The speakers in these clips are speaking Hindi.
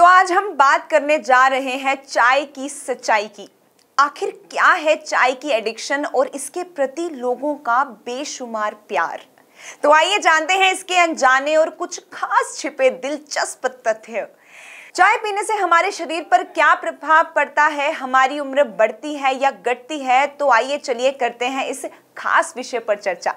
तो आज हम बात करने जा रहे हैं चाय की सच्चाई की। आखिर क्या है चाय की एडिक्शन और इसके प्रति लोगों का बेशुमार प्यार? तो आइए जानते हैं इसके अनजाने और कुछ खास छिपे दिलचस्प तथ्य। चाय पीने से हमारे शरीर पर क्या प्रभाव पड़ता है, हमारी उम्र बढ़ती है या घटती है तो आइए चलिए करते हैं इस खास विषय पर चर्चा।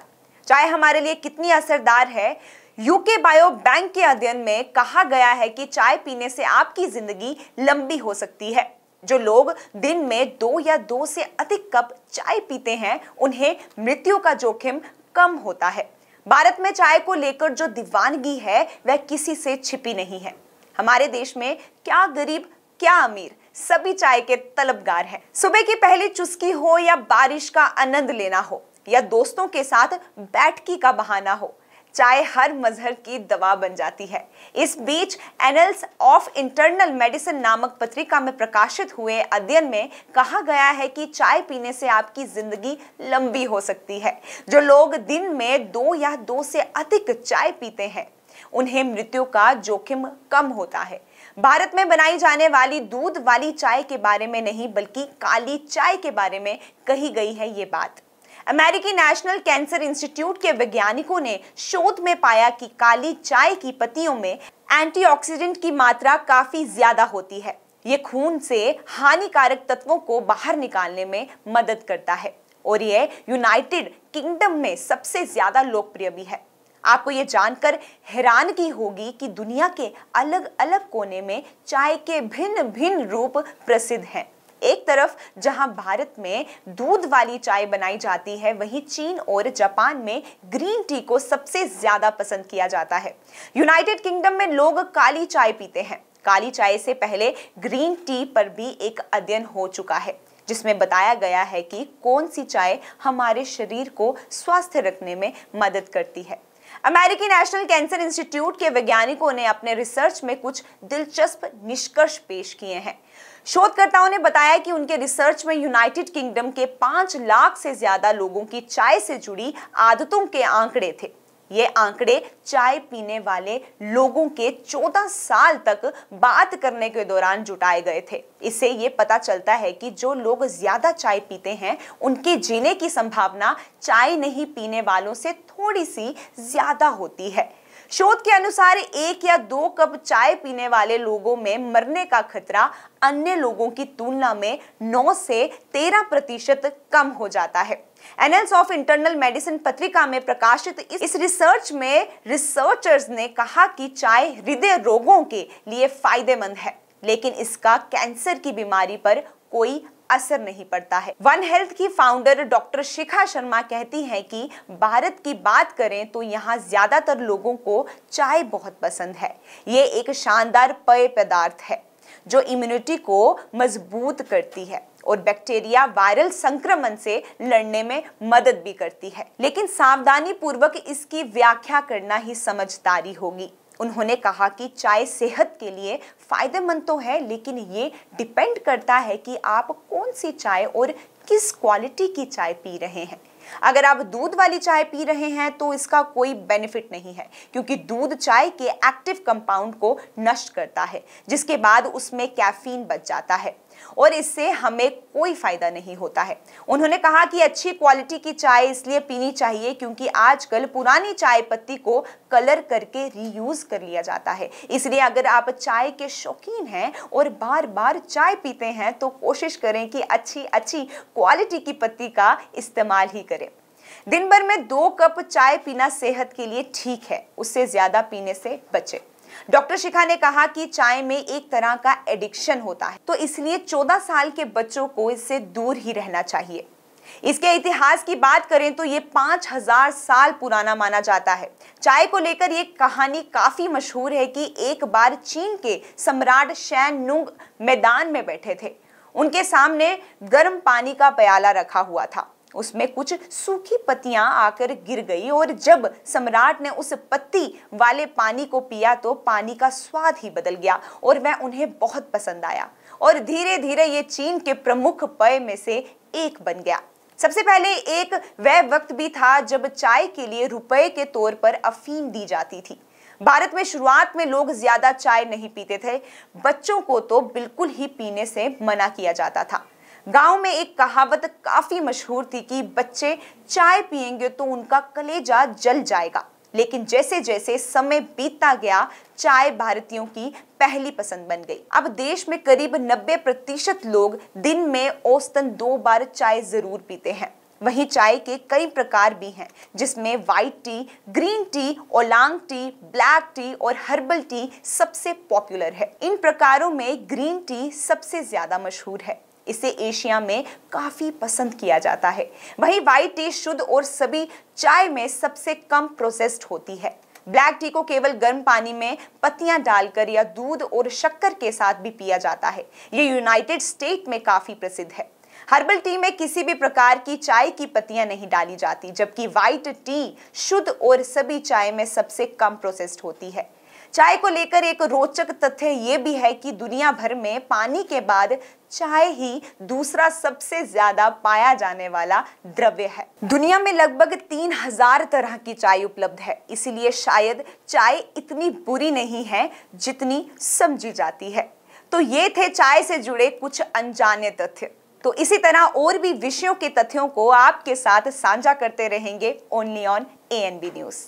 चाय हमारे लिए कितनी असरदार है यूके बायो बैंक के अध्ययन में कहा गया है कि चाय पीने से आपकी ज़िंदगी लंबी हो सकती है। जो लोग दिन में दो या दो से अधिक कप चाय पीते हैं, उन्हें मृत्यु का जोखिम कम होता है। भारत में चाय को लेकर जो दीवानगी है, वह किसी से छिपी नहीं है। हमारे देश में क्या गरीब, क्या अमीर, सभी चाय के तलबगार हैं। सुबह की पहली चुस्की हो या बारिश का आनंद लेना हो, या दोस्तों के साथ बैठकी का बहाना हो चाय हर मजहर की दवा बन जाती है। इस बीच एनल्स ऑफ़ इंटरनल मेडिसिन नामक पत्रिका में प्रकाशित हुए अध्ययन में कहा गया है कि चाय पीने से आपकी ज़िंदगी लंबी हो सकती है। जो लोग दिन में दो या दो से अधिक चाय पीते हैं, उन्हें मृत्यु का जोखिम कम होता है। भारत में बनाई जाने वाली दूध वाली चाय के बारे में नहीं, बल्कि काली चाय के बारे में कही गई है ये बात। अमेरिकी नेशनल कैंसर इंस्टीट्यूट के वैज्ञानिकों ने शोध में पाया कि काली चाय की पत्तियों में एंटीऑक्सीडेंट की मात्रा काफ़ी ज़्यादा होती है। ये खून से हानिकारक तत्वों को बाहर निकालने में मदद करता है और ये यूनाइटेड किंगडम में सबसे ज़्यादा लोकप्रिय भी है। आपको ये जानकर हैरानगी होगी कि दुनिया के अलग अलग कोने में चाय के भिन्न भिन्न रूप प्रसिद्ध हैं। एक तरफ़ जहाँ भारत में दूध वाली चाय बनाई जाती है, वहीं चीन और जापान में ग्रीन टी को सबसे ज़्यादा पसंद किया जाता है। यूनाइटेड किंगडम में लोग काली चाय पीते हैं। काली चाय से पहले ग्रीन टी पर भी एक अध्ययन हो चुका है, जिसमें बताया गया है कि कौन सी चाय हमारे शरीर को स्वस्थ रखने में मदद करती है। अमेरिकी नेशनल कैंसर इंस्टीट्यूट के वैज्ञानिकों ने अपने रिसर्च में कुछ दिलचस्प निष्कर्ष पेश किए हैं। शोधकर्ताओं ने बताया कि उनके रिसर्च में यूनाइटेड किंगडम के पाँच लाख से ज़्यादा लोगों की चाय से जुड़ी आदतों के आंकड़े थे। ये आंकड़े चाय पीने वाले लोगों के 14 साल तक बात करने के दौरान जुटाए गए थे। इससे ये पता चलता है कि जो लोग ज़्यादा चाय पीते हैं, उनके जीने की संभावना चाय नहीं पीने वालों से थोड़ी सी ज़्यादा होती है। शोध के अनुसार एक या दो कप चाय पीने वाले लोगों में मरने का खतरा अन्य लोगों की तुलना में 9 से 13 प्रतिशत कम हो जाता है। एनल्स ऑफ़ इंटरनल मेडिसिन पत्रिका में प्रकाशित इस रिसर्च में रिसर्चर्स ने कहा कि चाय हृदय रोगों के लिए फ़ायदेमंद है, लेकिन इसका कैंसर की बीमारी पर कोई असर नहीं पड़ता है। वन हेल्थ की फाउंडर डॉक्टर शिखा शर्मा कहती हैं कि भारत की बात करें तो यहाँ ज़्यादातर लोगों को चाय बहुत पसंद है। ये एक शानदार पेय पदार्थ है, जो इम्यूनिटी को मज़बूत करती है और बैक्टीरिया वायरल संक्रमण से लड़ने में मदद भी करती है। लेकिन सावधानी पूर्वक इसकी व्याख्या करना ही समझदारी होगी। उन्होंने कहा कि चाय सेहत के लिए फ़ायदेमंद तो है, लेकिन ये डिपेंड करता है कि आप कौन सी चाय और किस क्वालिटी की चाय पी रहे हैं। अगर आप दूध वाली चाय पी रहे हैं तो इसका कोई बेनिफिट नहीं है, क्योंकि दूध चाय के एक्टिव कंपाउंड को नष्ट करता है, जिसके बाद उसमें कैफीन बच जाता है। और इससे हमें कोई फ़ायदा नहीं होता है। उन्होंने कहा कि अच्छी क्वालिटी की चाय इसलिए पीनी चाहिए क्योंकि आजकल पुरानी चाय पत्ती को कलर करके रीयूज कर लिया जाता है। इसलिए अगर आप चाय के शौकीन हैं और बार बार चाय पीते हैं तो कोशिश करें कि अच्छी अच्छी क्वालिटी की पत्ती का इस्तेमाल ही करें। दिन भर में दो कप चाय पीना सेहत के लिए ठीक है, उससे ज़्यादा पीने से बचे। डॉक्टर शिखा ने कहा कि चाय में एक तरह का एडिक्शन होता है तो इसलिए 14 साल के बच्चों को इससे दूर ही रहना चाहिए। इसके इतिहास की बात करें तो ये पाँच हज़ार साल पुराना माना जाता है। चाय को लेकर ये कहानी काफ़ी मशहूर है कि एक बार चीन के सम्राट शैन नुंग मैदान में बैठे थे। उनके सामने गर्म पानी का प्याला रखा हुआ था। उसमें कुछ सूखी पत्तियाँ आकर गिर गई और जब सम्राट ने उस पत्ती वाले पानी को पिया तो पानी का स्वाद ही बदल गया और वह उन्हें बहुत पसंद आया और धीरे धीरे ये चीन के प्रमुख पेय में से एक बन गया। सबसे पहले एक वह वक्त भी था जब चाय के लिए रुपए के तौर पर अफीम दी जाती थी। भारत में शुरुआत में लोग ज़्यादा चाय नहीं पीते थे, बच्चों को तो बिल्कुल ही पीने से मना किया जाता था। गाँव में एक कहावत काफ़ी मशहूर थी कि बच्चे चाय पिएँगे तो उनका कलेजा जल जाएगा। लेकिन जैसे जैसे समय बीतता गया, चाय भारतीयों की पहली पसंद बन गई। अब देश में करीब 90 प्रतिशत लोग दिन में औसतन दो बार चाय ज़रूर पीते हैं। वहीं चाय के कई प्रकार भी हैं, जिसमें white tea green tea oolong tea black tea और हर्बल टी सबसे पॉपुलर है। इन प्रकारों में ग्रीन टी सबसे ज़्यादा मशहूर है। इसे एशिया में काफ़ी पसंद किया जाता है। वहीं व्हाइट टी शुद्ध और सभी चाय में सबसे कम प्रोसेस्ड होती है। ब्लैक टी को केवल गर्म पानी में पत्तियाँ डालकर या दूध और शक्कर के साथ भी पिया जाता है। ये यूनाइटेड स्टेट में काफ़ी प्रसिद्ध है। हर्बल टी में किसी भी प्रकार की चाय की पत्तियाँ नहीं डाली जाती, जबकि व्हाइट टी शुद्ध और सभी चाय में सबसे कम प्रोसेस्ड होती है। चाय को लेकर एक रोचक तथ्य ये भी है कि दुनिया भर में पानी के बाद चाय ही दूसरा सबसे ज़्यादा पाया जाने वाला द्रव्य है। दुनिया में लगभग तीन हज़ार तरह की चाय उपलब्ध है। इसीलिए शायद चाय इतनी बुरी नहीं है जितनी समझी जाती है। तो ये थे चाय से जुड़े कुछ अनजाने तथ्य। तो इसी तरह और भी विषयों के तथ्यों को आपके साथ साझा करते रहेंगे only on A N B news